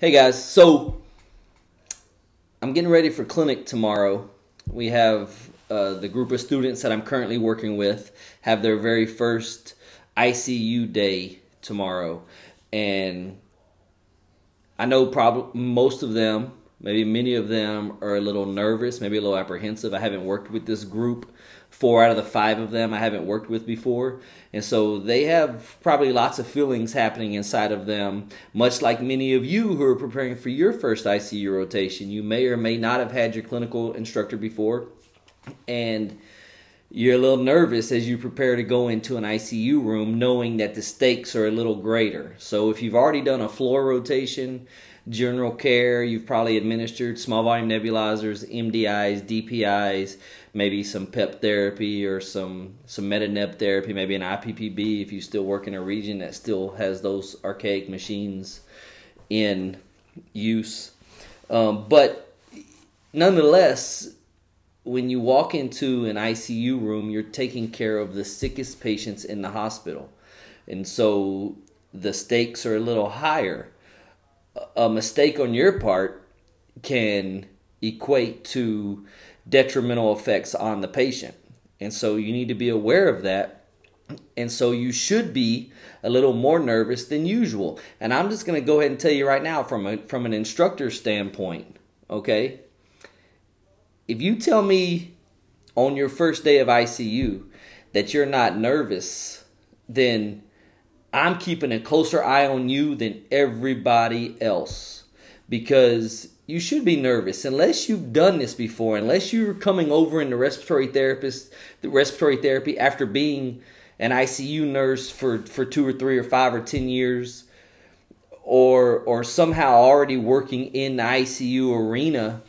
Hey guys, so I'm getting ready for clinic tomorrow. We have uh, the group of students that I'm currently working with have their very first ICU day tomorrow, and I know probably most of them, maybe many of them, are a little nervous, maybe a little apprehensive. I haven't worked with this group four out of the five of them I haven't worked with before. And so they have probably lots of feelings happening inside of them, much like many of you who are preparing for your first ICU rotation. You may or may not have had your clinical instructor before, and you're a little nervous as you prepare to go into an ICU room, knowing that the stakes are a little greater. So if you've already done a floor rotation, general care. You've probably administered small volume nebulizers, MDIs, DPIs, maybe some PEP therapy or some some metaneb therapy, maybe an IPPB if you still work in a region that still has those archaic machines in use. Um, but nonetheless, when you walk into an ICU room, you're taking care of the sickest patients in the hospital. And so the stakes are a little higher a mistake on your part can equate to detrimental effects on the patient. And so you need to be aware of that. And so you should be a little more nervous than usual. And I'm just going to go ahead and tell you right now from a, from an instructor standpoint, okay? If you tell me on your first day of ICU that you're not nervous, then I'm keeping a closer eye on you than everybody else. Because you should be nervous. Unless you've done this before, unless you're coming over into respiratory therapist, the respiratory therapy after being an ICU nurse for, for two or three or five or ten years, or or somehow already working in the ICU arena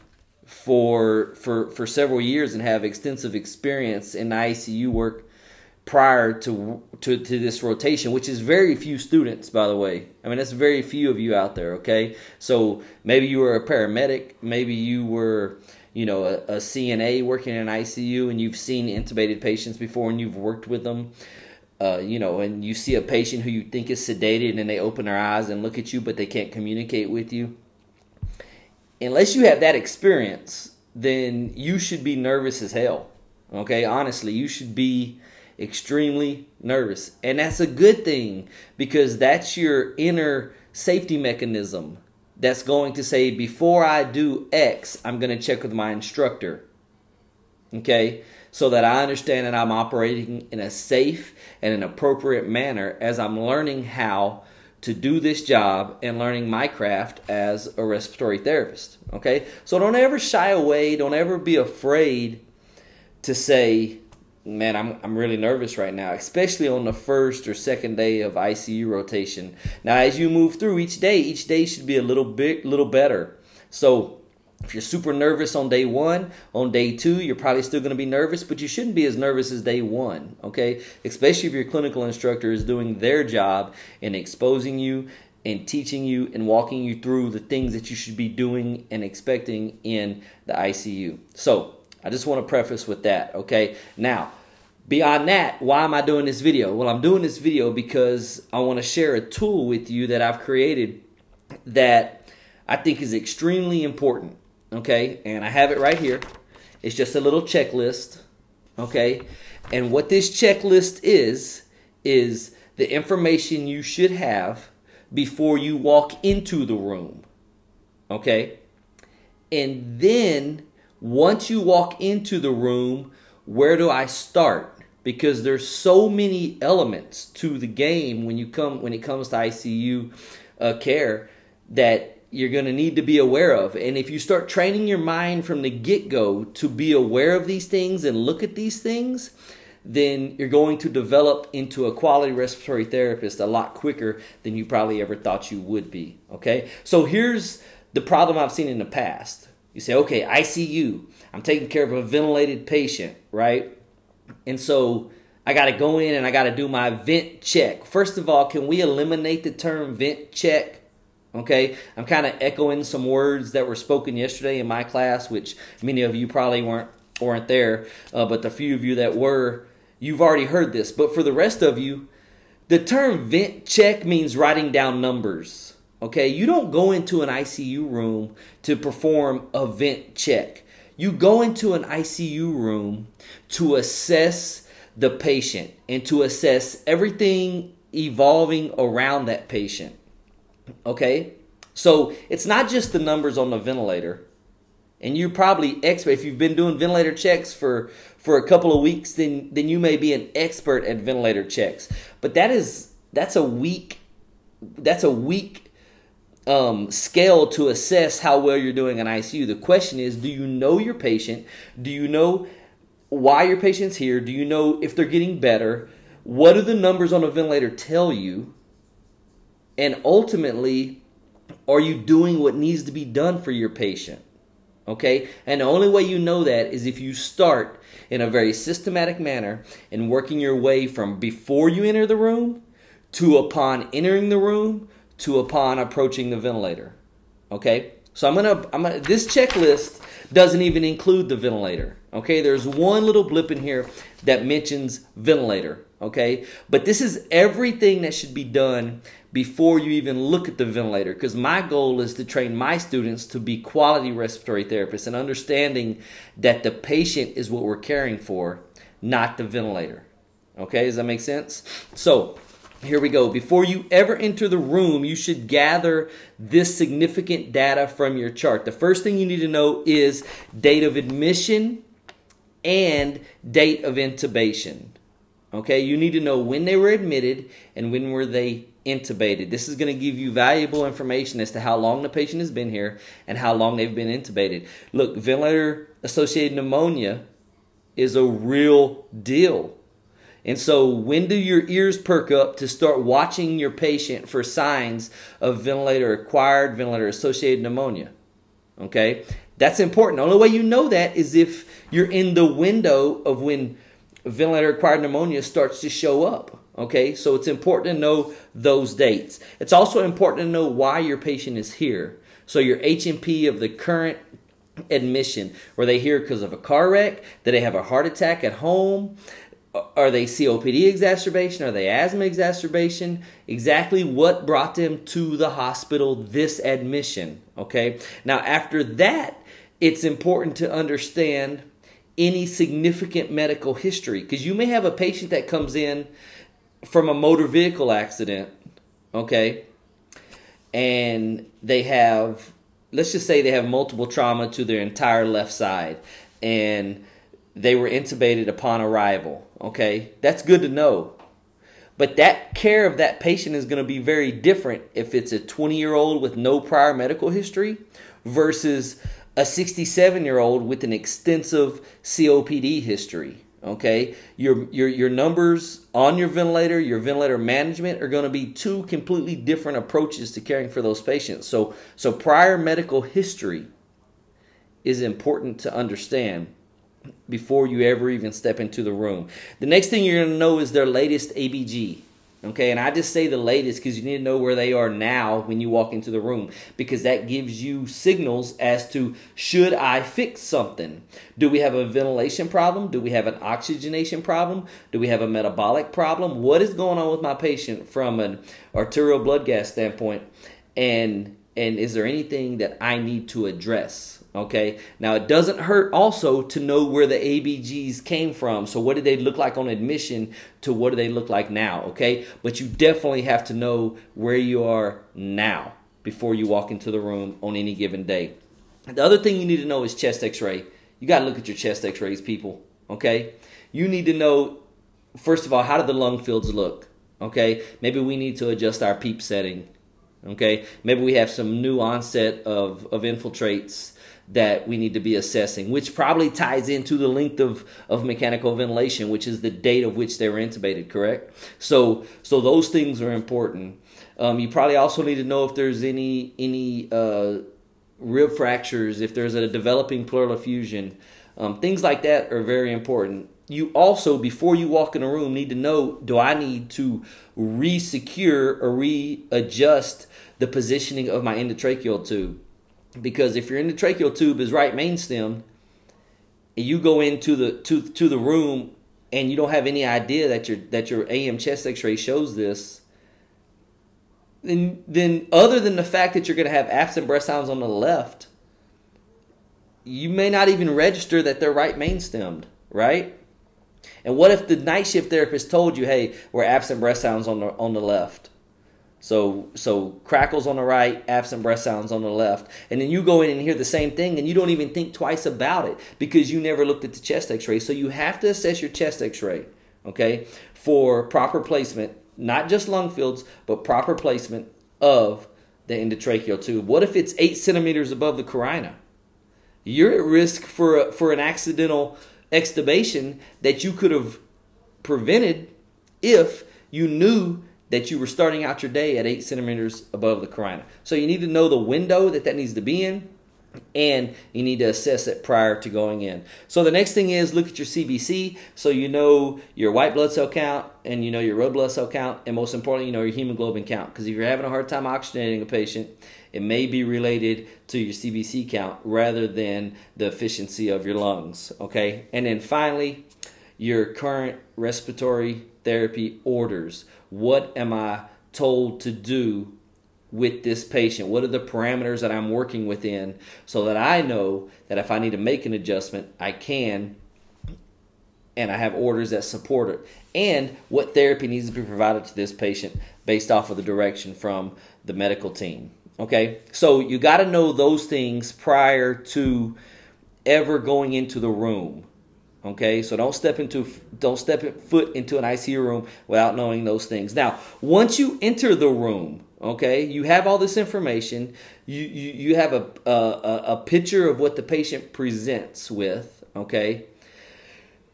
for for for several years and have extensive experience in ICU work prior to, to to this rotation, which is very few students, by the way. I mean, that's very few of you out there. Okay, so maybe you were a paramedic, maybe you were, you know, a, a CNA working in ICU, and you've seen intubated patients before, and you've worked with them. Uh, you know, and you see a patient who you think is sedated, and they open their eyes and look at you, but they can't communicate with you. Unless you have that experience, then you should be nervous as hell. Okay, honestly, you should be extremely nervous. And that's a good thing because that's your inner safety mechanism that's going to say, before I do X, I'm going to check with my instructor. Okay? So that I understand that I'm operating in a safe and an appropriate manner as I'm learning how to do this job and learning my craft as a respiratory therapist. Okay? So don't ever shy away, don't ever be afraid to say, man, I'm I'm really nervous right now, especially on the first or second day of ICU rotation. Now, as you move through each day, each day should be a little bit little better. So, if you're super nervous on day one, on day two, you're probably still going to be nervous, but you shouldn't be as nervous as day one, okay? Especially if your clinical instructor is doing their job in exposing you and teaching you and walking you through the things that you should be doing and expecting in the ICU. So, I just want to preface with that, okay? Now, beyond that, why am I doing this video? Well, I'm doing this video because I want to share a tool with you that I've created that I think is extremely important, okay? And I have it right here. It's just a little checklist, okay? And what this checklist is, is the information you should have before you walk into the room, okay? And then once you walk into the room, where do I start? Because there's so many elements to the game when you come when it comes to ICU uh, care that you're going to need to be aware of. And if you start training your mind from the get go to be aware of these things and look at these things, then you're going to develop into a quality respiratory therapist a lot quicker than you probably ever thought you would be. Okay? So here's the problem I've seen in the past. You say, okay, ICU. I'm taking care of a ventilated patient, right? And so I got to go in and I got to do my vent check. First of all, can we eliminate the term vent check? Okay, I'm kind of echoing some words that were spoken yesterday in my class, which many of you probably weren't weren't there, uh, but the few of you that were, you've already heard this. But for the rest of you, the term vent check means writing down numbers. Okay, you don't go into an ICU room to perform a vent check. You go into an ICU room to assess the patient and to assess everything evolving around that patient. Okay? So it's not just the numbers on the ventilator. And you probably expert if you've been doing ventilator checks for for a couple of weeks, then then you may be an expert at ventilator checks. But that is that's a weak that's a weak um, scale to assess how well you're doing in ICU. The question is, do you know your patient? Do you know why your patient's here? Do you know if they're getting better? What do the numbers on a ventilator tell you? And ultimately, are you doing what needs to be done for your patient? Okay? And the only way you know that is if you start in a very systematic manner and working your way from before you enter the room to upon entering the room to upon approaching the ventilator. Okay? So I'm gonna I'm gonna this checklist doesn't even include the ventilator. Okay, there's one little blip in here that mentions ventilator. Okay, but this is everything that should be done before you even look at the ventilator because my goal is to train my students to be quality respiratory therapists and understanding that the patient is what we're caring for, not the ventilator. Okay, does that make sense? So, here we go. Before you ever enter the room, you should gather this significant data from your chart. The first thing you need to know is date of admission and date of intubation. Okay, you need to know when they were admitted and when were they intubated. This is going to give you valuable information as to how long the patient has been here and how long they've been intubated. Look, ventilator associated pneumonia is a real deal. And so, when do your ears perk up to start watching your patient for signs of ventilator acquired, ventilator associated pneumonia? Okay, that's important. The only way you know that is if you're in the window of when ventilator acquired pneumonia starts to show up. Okay, so it's important to know those dates. It's also important to know why your patient is here. So, your H&P of the current admission. Were they here because of a car wreck? Did they have a heart attack at home? are they COPD exacerbation? Are they asthma exacerbation? Exactly what brought them to the hospital this admission? Okay. Now, after that, it's important to understand any significant medical history because you may have a patient that comes in from a motor vehicle accident, okay, and they have, let's just say they have multiple trauma to their entire left side, and they were intubated upon arrival. Okay, that's good to know. But that care of that patient is going to be very different if it's a 20 year old with no prior medical history versus a 67 year old with an extensive COPD history. Okay, your, your, your numbers on your ventilator, your ventilator management are going to be two completely different approaches to caring for those patients. So, so prior medical history is important to understand before you ever even step into the room. The next thing you're going to know is their latest ABG. Okay, and I just say the latest because you need to know where they are now when you walk into the room because that gives you signals as to should I fix something? Do we have a ventilation problem? Do we have an oxygenation problem? Do we have a metabolic problem? What is going on with my patient from an arterial blood gas standpoint? And and is there anything that I need to address? Okay. Now it doesn't hurt also to know where the ABGs came from. So what did they look like on admission to what do they look like now? Okay. But you definitely have to know where you are now before you walk into the room on any given day. The other thing you need to know is chest x-ray. You got to look at your chest x-rays, people. Okay. You need to know, first of all, how do the lung fields look? Okay. Maybe we need to adjust our PEEP setting. Okay. Maybe we have some new onset of, of infiltrates that we need to be assessing, which probably ties into the length of, of mechanical ventilation, which is the date of which they were intubated, correct? So so those things are important. Um, you probably also need to know if there's any any uh, rib fractures, if there's a developing pleural effusion. Um, things like that are very important. You also, before you walk in a room, need to know do I need to re-secure or readjust the positioning of my endotracheal tube? Because if your endotracheal tube is right main stem, you go into the to to the room and you don't have any idea that your that your AM chest X-ray shows this, then then other than the fact that you're going to have absent breath sounds on the left, you may not even register that they're right main stemmed, right? And what if the night shift therapist told you, "Hey, we're absent breath sounds on the on the left." So so crackles on the right, absent breath sounds on the left, and then you go in and hear the same thing, and you don't even think twice about it because you never looked at the chest X-ray. So you have to assess your chest X-ray, okay, for proper placement, not just lung fields, but proper placement of the endotracheal tube. What if it's eight centimeters above the carina? You're at risk for a, for an accidental extubation that you could have prevented if you knew that you were starting out your day at eight centimeters above the carina. So you need to know the window that that needs to be in, and you need to assess it prior to going in. So the next thing is look at your CBC, so you know your white blood cell count, and you know your red blood cell count, and most importantly, you know your hemoglobin count. Because if you're having a hard time oxygenating a patient, it may be related to your CBC count rather than the efficiency of your lungs. Okay, and then finally, your current respiratory therapy orders. What am I told to do with this patient? What are the parameters that I'm working within so that I know that if I need to make an adjustment, I can and I have orders that support it. And what therapy needs to be provided to this patient based off of the direction from the medical team. Okay? So you got to know those things prior to ever going into the room. Okay, so don't step into don't step foot into an ICU room without knowing those things. Now, once you enter the room, okay, you have all this information. You you, you have a, a a picture of what the patient presents with. Okay,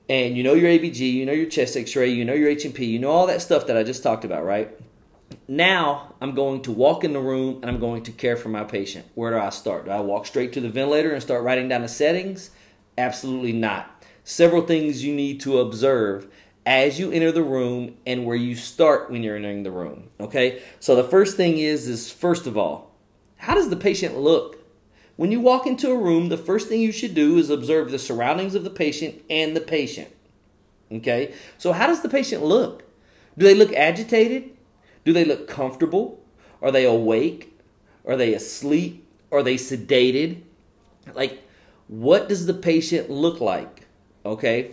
and you know your ABG, you know your chest X-ray, you know your H&P, you know all that stuff that I just talked about, right? Now I'm going to walk in the room and I'm going to care for my patient. Where do I start? Do I walk straight to the ventilator and start writing down the settings? Absolutely not several things you need to observe as you enter the room and where you start when you're entering the room. Okay? So the first thing is is first of all, how does the patient look? When you walk into a room, the first thing you should do is observe the surroundings of the patient and the patient. Okay? So how does the patient look? Do they look agitated? Do they look comfortable? Are they awake? Are they asleep? Are they sedated? Like what does the patient look like? Okay.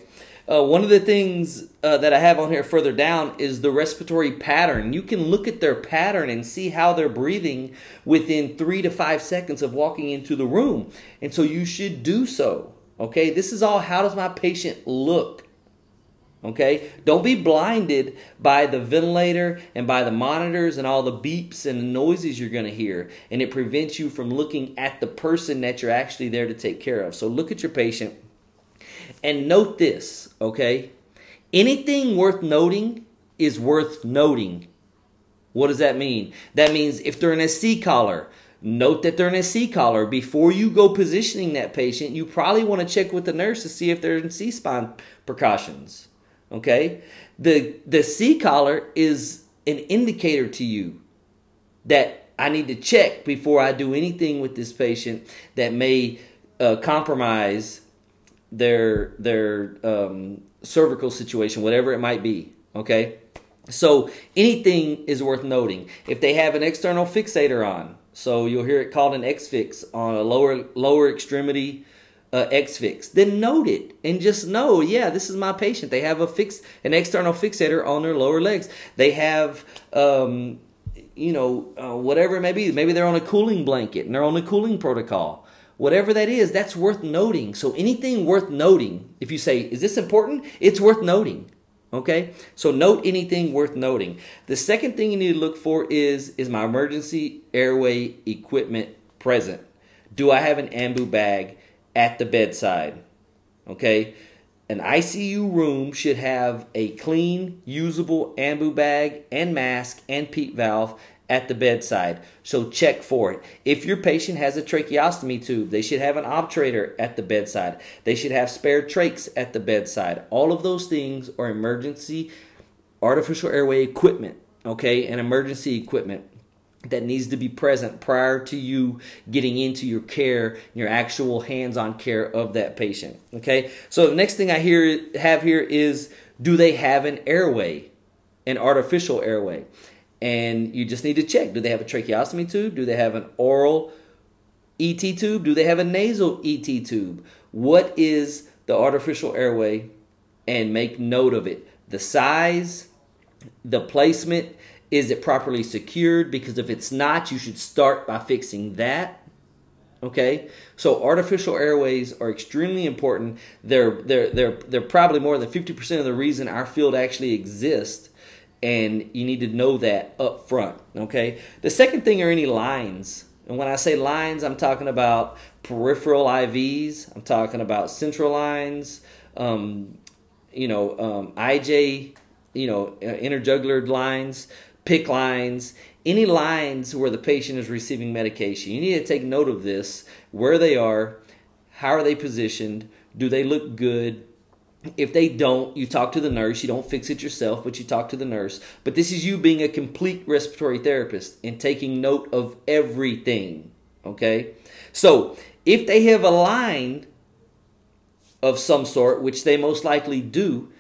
Uh, one of the things uh, that I have on here further down is the respiratory pattern. You can look at their pattern and see how they're breathing within three to five seconds of walking into the room. And so you should do so. Okay. This is all how does my patient look? Okay. Don't be blinded by the ventilator and by the monitors and all the beeps and noises you're going to hear. And it prevents you from looking at the person that you're actually there to take care of. So look at your patient and note this, okay? Anything worth noting is worth noting. What does that mean? That means if they're in a C collar, note that they're in a C collar. Before you go positioning that patient, you probably want to check with the nurse to see if they're in C spine precautions. Okay? The the C collar is an indicator to you that I need to check before I do anything with this patient that may uh, compromise their their um, cervical situation, whatever it might be. Okay, so anything is worth noting. If they have an external fixator on, so you'll hear it called an X-fix on a lower lower extremity uh, X-fix, then note it and just know, yeah, this is my patient. They have a fix an external fixator on their lower legs. They have um, you know, uh, whatever it may be. Maybe they're on a cooling blanket and they're on a cooling protocol whatever that is, that's worth noting. So anything worth noting, if you say, is this important? It's worth noting. Okay? So note anything worth noting. The second thing you need to look for is is my emergency airway equipment present? Do I have an ambu bag at the bedside? Okay? An ICU room should have a clean, usable ambu bag and mask and PEEP valve at the bedside. So check for it. If your patient has a tracheostomy tube, they should have an obturator at the bedside. They should have spare trachs at the bedside. All of those things are emergency artificial airway equipment, okay, and emergency equipment that needs to be present prior to you getting into your care, your actual hands-on care of that patient. Okay? So the next thing I hear have here is do they have an airway? An artificial airway. And you just need to check do they have a tracheostomy tube? Do they have an oral ET tube? Do they have a nasal ET tube? What is the artificial airway? And make note of it. The size, the placement, is it properly secured? Because if it's not, you should start by fixing that. Okay, so artificial airways are extremely important. They're they're they're they're probably more than fifty percent of the reason our field actually exists, and you need to know that up front. Okay, the second thing are any lines, and when I say lines, I'm talking about peripheral IVs. I'm talking about central lines. Um, you know, um, IJ, you know, uh, interjugular lines, PICC lines, any lines where the patient is receiving medication. You need to take note of this, where they are, how are they positioned, do they look good? If they don't, you talk to the nurse. You don't fix it yourself, but you talk to the nurse. But this is you being a complete respiratory therapist and taking note of everything. Okay? So, if they have a line of some sort, which they most likely do,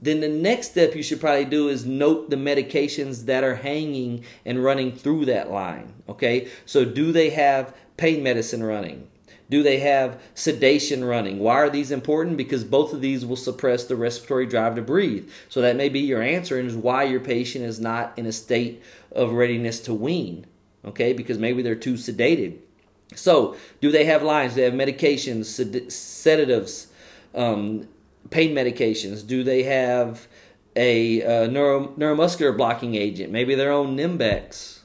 then the next step you should probably do is note the medications that are hanging and running through that line. Okay, so do they have pain medicine running? Do they have sedation running? Why are these important? Because both of these will suppress the respiratory drive to breathe. So that may be your answer and is why your patient is not in a state of readiness to wean. Okay, because maybe they're too sedated. So, do they have lines? Do they have medications, sed- sedatives, um, pain medications? Do they have a uh, neuro, neuromuscular blocking agent? Maybe their own Nimbex.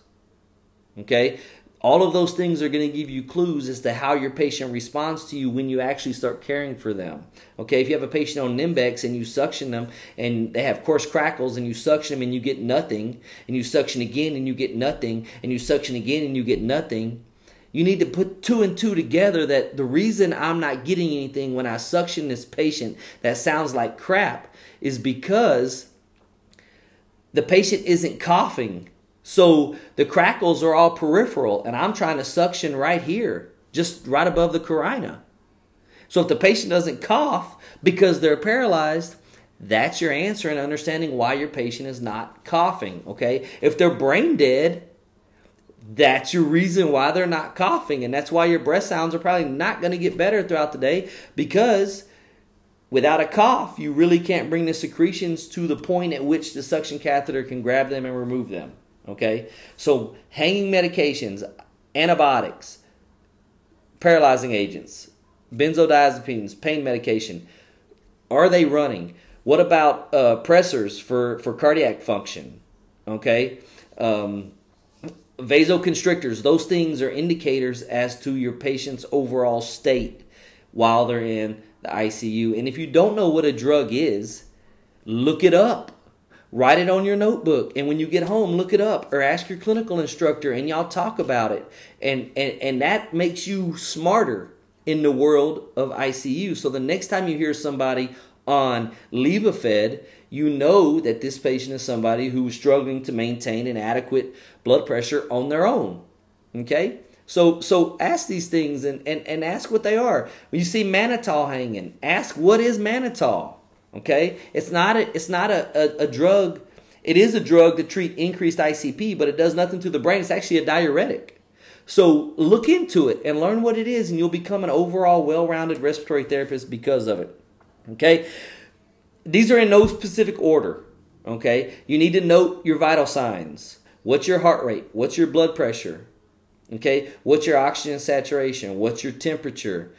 Okay, all of those things are going to give you clues as to how your patient responds to you when you actually start caring for them. Okay, if you have a patient on Nimbex and you suction them and they have coarse crackles and you suction them and you get nothing, and you suction again and you get nothing, and you suction again and you get nothing, you need to put two and two together that the reason I'm not getting anything when I suction this patient that sounds like crap is because the patient isn't coughing. So the crackles are all peripheral, and I'm trying to suction right here, just right above the carina. So if the patient doesn't cough because they're paralyzed, that's your answer in understanding why your patient is not coughing. Okay? If they're brain dead, that's your reason why they're not coughing. And that's why your breath sounds are probably not going to get better throughout the day because without a cough, you really can't bring the secretions to the point at which the suction catheter can grab them and remove them. Okay? So, hanging medications, antibiotics, paralyzing agents, benzodiazepines, pain medication, are they running? What about uh, pressors for, for cardiac function? Okay? Um, vasoconstrictors, those things are indicators as to your patient's overall state while they're in the ICU. And if you don't know what a drug is, look it up. Write it on your notebook. And when you get home, look it up or ask your clinical instructor and y'all talk about it. And, and, and that makes you smarter in the world of ICU. So the next time you hear somebody on Levophed, you know that this patient is somebody who is struggling to maintain an adequate blood pressure on their own. Okay? So so ask these things and, and, and ask what they are. When you see mannitol hanging, ask what is mannitol. Okay? It's not a it's not a, a, a drug. It is a drug to treat increased ICP, but it does nothing to the brain. It's actually a diuretic. So look into it and learn what it is, and you'll become an overall well-rounded respiratory therapist because of it. Okay? These are in no specific order. Okay? You need to note your vital signs. What's your heart rate? What's your blood pressure? Okay? What's your oxygen saturation? What's your temperature?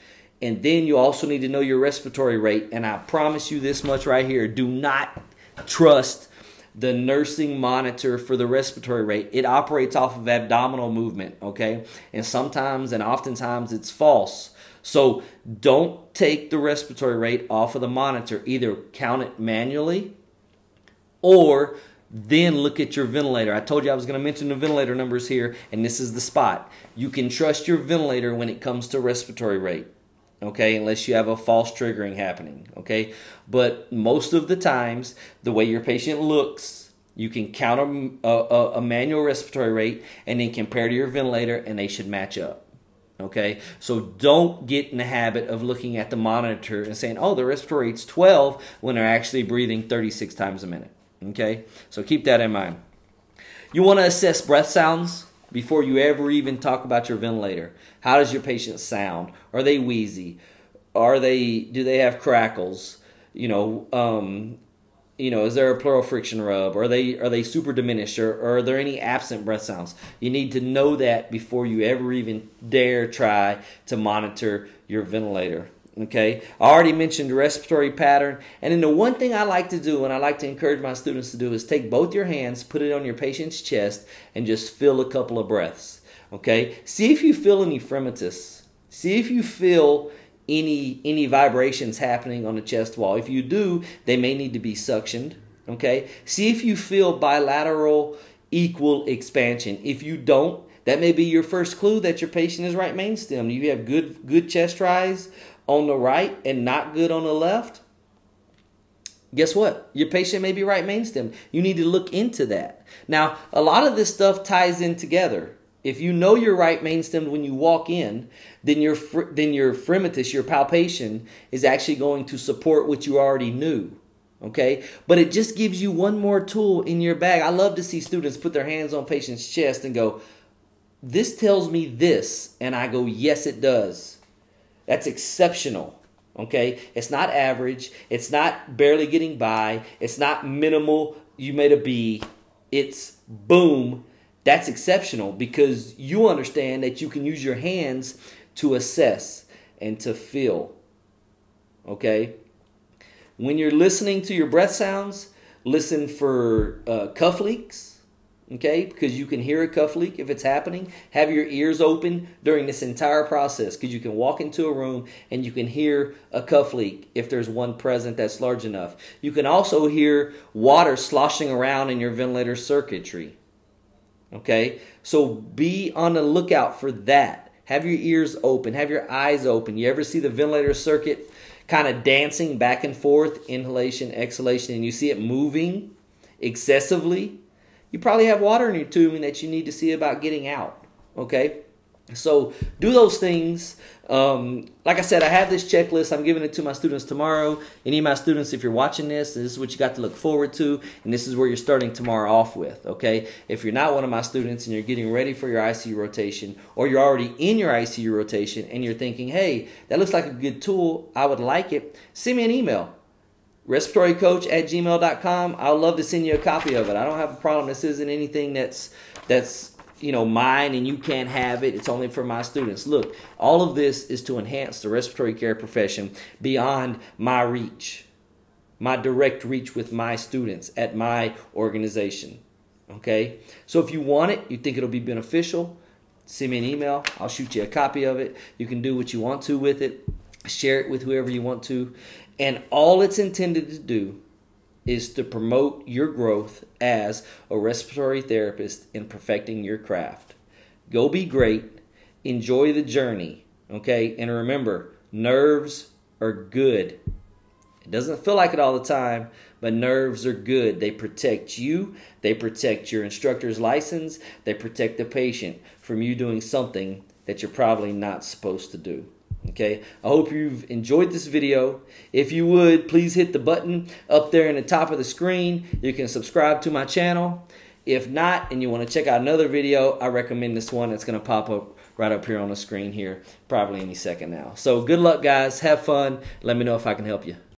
And then you also need to know your respiratory rate. And I promise you this much right here do not trust the nursing monitor for the respiratory rate. It operates off of abdominal movement, okay? And sometimes and oftentimes it's false. So don't take the respiratory rate off of the monitor. Either count it manually or then look at your ventilator. I told you I was going to mention the ventilator numbers here, and this is the spot. You can trust your ventilator when it comes to respiratory rate, okay, unless you have a false triggering happening, okay? But most of the times, the way your patient looks, you can count a, a, a manual respiratory rate and then compare to your ventilator, and they should match up. Okay, so don't get in the habit of looking at the monitor and saying, oh, the respiratory rate's 12 when they're actually breathing 36 times a minute. Okay, so keep that in mind. You want to assess breath sounds before you ever even talk about your ventilator. How does your patient sound? Are they wheezy? Are they do they have crackles? You know, um, you know, is there a pleural friction rub? Are they are they super diminished, or, or, are there any absent breath sounds? You need to know that before you ever even dare try to monitor your ventilator. Okay, I already mentioned the respiratory pattern, and then the one thing I like to do, and I like to encourage my students to do, is take both your hands, put it on your patient's chest, and just feel a couple of breaths. Okay, see if you feel any fremitus. See if you feel any any vibrations happening on the chest wall. If you do, they may need to be suctioned. Okay, see if you feel bilateral equal expansion. If you don't, that may be your first clue that your patient is right main stem. You have good good chest rise on the right and not good on the left. Guess what? Your patient may be right main stem. You need to look into that. Now, a lot of this stuff ties in together. If you know your right main stem when you walk in, then your then your fremitus, your palpation, is actually going to support what you already knew. Okay, but it just gives you one more tool in your bag. I love to see students put their hands on patient's chest and go, "This tells me this," and I go, "Yes, it does." That's exceptional. Okay, it's not average. It's not barely getting by. It's not minimal. You made a B. It's boom that's exceptional because you understand that you can use your hands to assess and to feel. Okay? When you're listening to your breath sounds, listen for uh, cuff leaks. Okay, because you can hear a cuff leak if it's happening. Have your ears open during this entire process because you can walk into a room and you can hear a cuff leak if there's one present that's large enough. You can also hear water sloshing around in your ventilator circuitry. Okay? So be on the lookout for that. Have your ears open, have your eyes open. You ever see the ventilator circuit kind of dancing back and forth, inhalation, exhalation, and you see it moving excessively? You probably have water in your tubing that you need to see about getting out. Okay? So do those things. Um, like I said, I have this checklist. I'm giving it to my students tomorrow. Any of my students, if you're watching this, this is what you got to look forward to, and this is where you're starting tomorrow off with. Okay, if you're not one of my students and you're getting ready for your ICU rotation, or you're already in your ICU rotation and you're thinking, "Hey, that looks like a good tool. I would like it." Send me an email respiratorycoach at gmail.com i'll love to send you a copy of it. I don't have a problem. This isn't anything that's that's you know mine and you can't have it. It's only for my students. Look all of this is to enhance the respiratory care profession beyond my reach my direct reach with my students at my organization okay? So if you want it you think it'll be beneficial send me an email. I'll shoot you a copy of it. You can do what you want to with it. Share it with whoever you want to and all it's intended to do is to promote your growth as a respiratory therapist in perfecting your craft. Go be great, enjoy the journey, okay? And remember, nerves are good. It doesn't feel like it all the time, but nerves are good. They protect you, they protect your instructor's license, they protect the patient from you doing something that you're probably not supposed to do. Okay, I hope you've enjoyed this video. If you would, please hit the button up there in the top of the screen. You can subscribe to my channel. If not, and you want to check out another video, I recommend this one. It's going to pop up right up here on the screen here, probably any second now. So good luck, guys. Have fun. Let me know if I can help you.